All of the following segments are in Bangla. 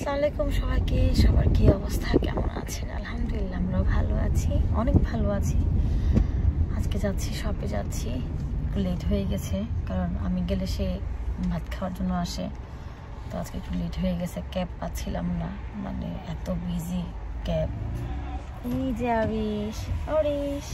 আসসালামু আলাইকুম সবাইকে। সবার কি অবস্থা? কেমন আছেন? আলহামদুলিল্লাহ আমরা ভালো আছি। অনেক ভালো আছি। আজকে যাচ্ছি, শপে যাচ্ছি। একটু লেট হয়ে গেছে, কারণ আমি গেলে সে ভাত খাওয়ার জন্য আসে। তো আজকে একটু লেট হয়ে গেছে, ক্যাব পাচ্ছিলাম না। মানে এত বিজি ক্যাব। এই যে আরিশ অরিশ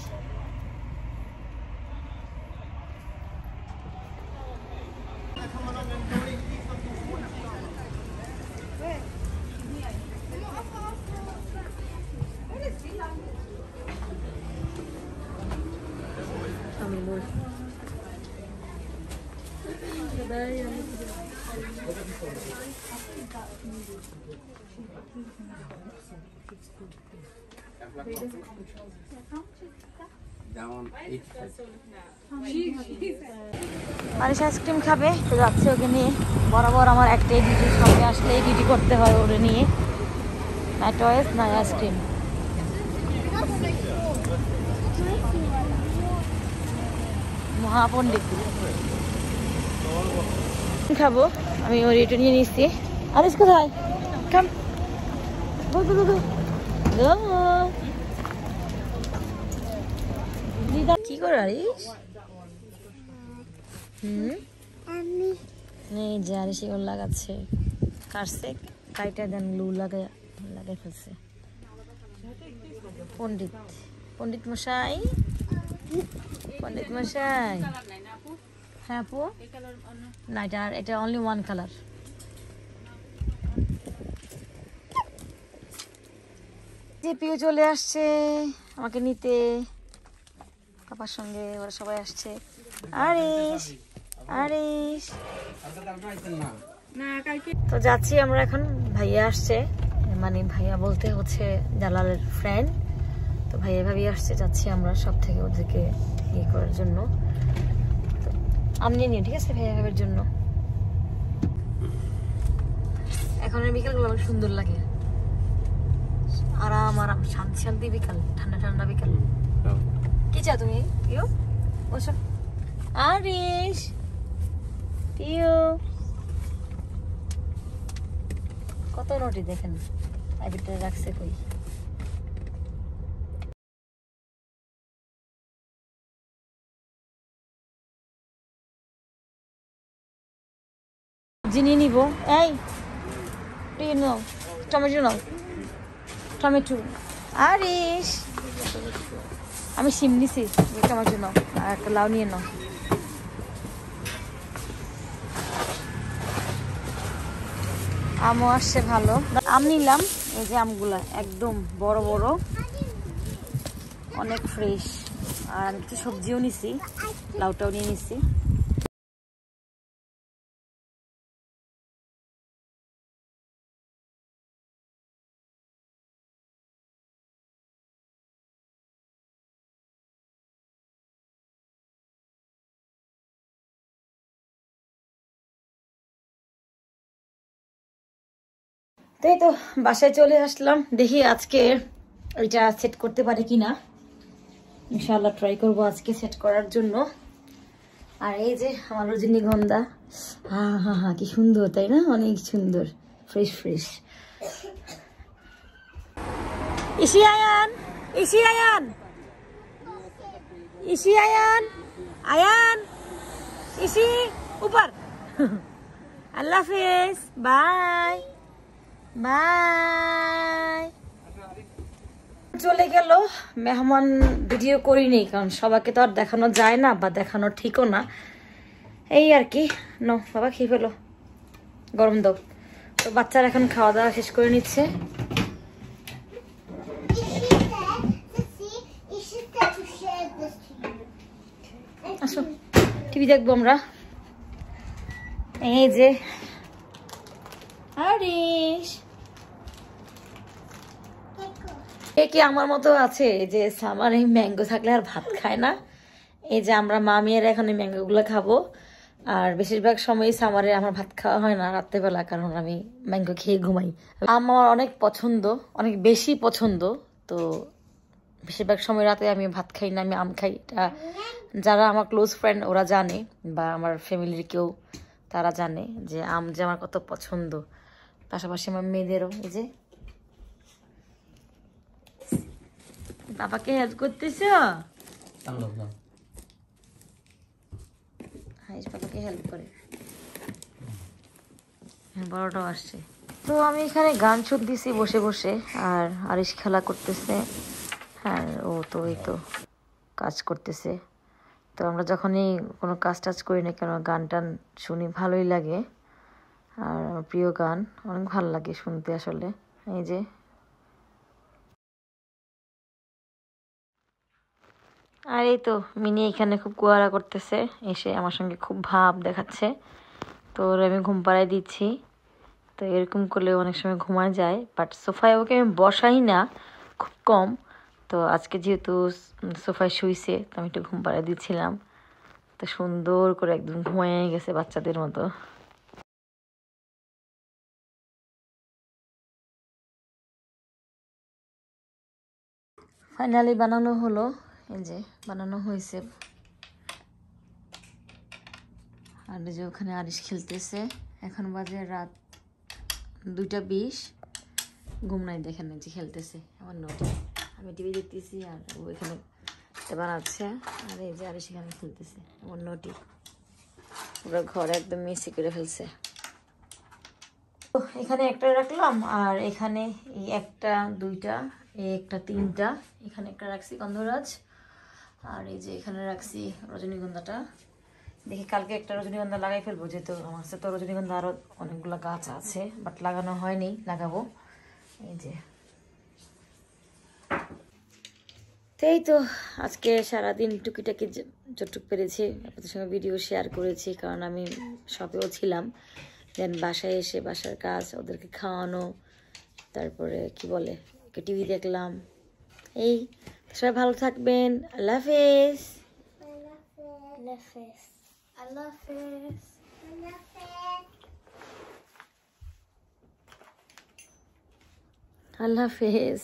আরিশ আইসক্রিম খাবে, তো যাচ্ছে ওকে নিয়ে। বরাবর আমার একটা ডিউটি সঙ্গে আসলে ডিউটি করতে হয় ওরে নিয়ে। না টয়েস না আইসক্রিম। মহাপণ্ডিত। খাব। আমি ওর এটা নিয়ে নিচ্ছি। আরিস কোথায়? কি করে আরিস হুম? এই যে আরিস এগুলো লাগাচ্ছে। কাটছে কাইটা দেন লু লাগাই লাগাই ফেলছে। পণ্ডিত পণ্ডিত মশাই। পণ্ডিত মশাই। হ্যাঁ আপু? না এটা এটা অনলি ওয়ান কালার যে পিও চলে আসছে, আমাকে নিতে। পাপার সঙ্গে ওরা সবাই আসছে। আরিস আরিস তো যাচ্ছি আমরা এখন, ভাইয়া আসছে। মানে ভাইয়া বলতে হচ্ছে জালালের ফ্রেন্ড তো ভাইয়া ভাবি আসছে, যাচ্ছি আমরা সব থেকে ওদেরকে ইয়ে করার জন্য। আপনি নিয়ে ঠিক আছে? ভাবির জন্য। এখন বিকালগুলো অনেক সুন্দর লাগে। আরাম আরাম শান্তি শান্তি বিকাল ঠান্ডা ঠান্ডা বিকাল। কি চা তুমি? পিও বসো। আরিস পিও কত নোটি দেখেন? প্রাইভেটে রাখছে কই? জিনি নিব। এই নাও, টমেটো নাও, টমেটো। আরিস আমি সিম নিছি টমেটো নাও, আর একটা লাউ নিয়ে নাও। আমও আসছে ভালো। আম নিলাম, এই যে আমগুলা একদম বড় বড়, অনেক ফ্রেশ আর আমি কিছু সবজিও নিছি, লাউটাও নিয়ে নিছি। তাই তো বাসায় চলে আসলাম। দেখি আজকে ওইটা সেট করতে পারি কিনা। ইনশাল্লাহ ট্রাই করব আজকে সেট করার জন্য। আর এই যে আমার রজনীগন্ধা হা হা হা, কি সুন্দর, তাই না? অনেক সুন্দর। ফ্রেশ ফ্রেশ ইসি আয়ান ইসি আয়ান। ইসি আয়ান আয়ান। ইসি, উপর। আল্লাহ হাফেজ, বাই। বাই চলে গেল। মেহমান ভিডিও করিনি, কারণ সবাইকে তো আর দেখানো যায় না বা দেখানো ঠিকও না। এই আর কি। ন, বাবা খেয়ে ফেলো। গরম দাও। তো বাচ্চারা এখন খাওয়া দাওয়া শেষ করে নিচ্ছে। আসো, টিভি দেখব আমরা। এই যে, আরিশ। এ কি আমার মতো আছে? যে আমার এই ম্যাঙ্গো থাকলে আর ভাত খায় না। এই যে আমরা মা মেয়েরা এখন এই ম্যাঙ্গোগুলো খাব। আর বেশিরভাগ সময় সামারে আমার ভাত খাওয়া হয় না রাত্রেবেলা, কারণ আমি ম্যাঙ্গো খেয়ে ঘুমাই। আমার অনেক পছন্দ, অনেক বেশি পছন্দ। তো বেশিরভাগ সময় রাতে আমি ভাত খাই না, আমি আম খাই। যারা আমার ক্লোজ ফ্রেন্ড ওরা জানে, বা আমার ফ্যামিলির কেউ তারা জানে যে আম যে আমার কত পছন্দ। পাশাপাশি আমার মেয়েদেরও, এই যে বাবাকে হেল্প করতেছ? হাইস বাবাকে হেল্প করে। হ্যাঁ, বড়টাও আসছে। তো আমি এখানে গান শুনতেছি বসে বসে আর আরিশ খেলা করতেছে। হ্যাঁ ও তো এই তো কাজ করতেছে। তো আমরা যখনই কোনো কাজ টাজ করি না কেন গান টান শুনি ভালোই লাগে। আর আমার প্রিয় গান অনেক ভালো লাগে শুনতে আসলে। এই যে আর এই তো মিনি এখানে খুব কুয়ারা করতেছে, এসে আমার সঙ্গে খুব ভাব দেখাচ্ছে। তো ওর আমি ঘুম পাড়ায় দিচ্ছি। তো এরকম করলে অনেক সময় ঘুমায় যায় বাট সোফায় ওকে আমি বসাই না, খুব কম। তো আজকে যেহেতু সোফায় শুইছে, তো আমি একটু ঘুম পাড়ায় দিচ্ছিলাম। তো সুন্দর করে একদম ঘুমিয়ে গেছে বাচ্চাদের মতো। ফাইনালি বানানো হলো। এই যে বানানো হয়েছে। আর যে ওখানে আরিশ খেলতেছে। এখন বাজে রাত দুইটা বিশ। ঘুম নাই দেখেন যে খেলতেছে। আমার নোটি আমি টিভি দেখতেছি আর ও এখানে বানাচ্ছে। আর এই যে আরিশ এখানে খেলতেছে। আমার নোটি পুরো ঘর একদম মিসি করে ফেলছে। এখানে একটা রাখলাম আর এখানে এই একটা, দুইটা, এই একটা, তিনটা। এখানে একটা রাখছি গন্ধরাজ আর এই যে এখানে রাখছি রজনীগন্ধাটা। দেখি কালকে একটা রজনীগন্ধা লাগাই ফেলব, যেহেতু আমার কাছে তো রজনীগন্ধা আরও অনেকগুলো গাছ আছে বাট লাগানো হয়নি, লাগাবো। এই যে। তো এই তো, আজকে সারাদিন টুকিটাকি যতটুক পেরেছি, আপনাদের সঙ্গে ভিডিও শেয়ার করেছি, কারণ আমি শপেও ছিলাম। দেন বাসায় এসে বাসার কাজ, ওদেরকে খাওয়ানো, তারপরে কি বলে টিভি দেখলাম। এই সবাই ভালো থাকবেন আল্লাহ হাফেজ Allah Hafiz. আল্লাহ হাফেজ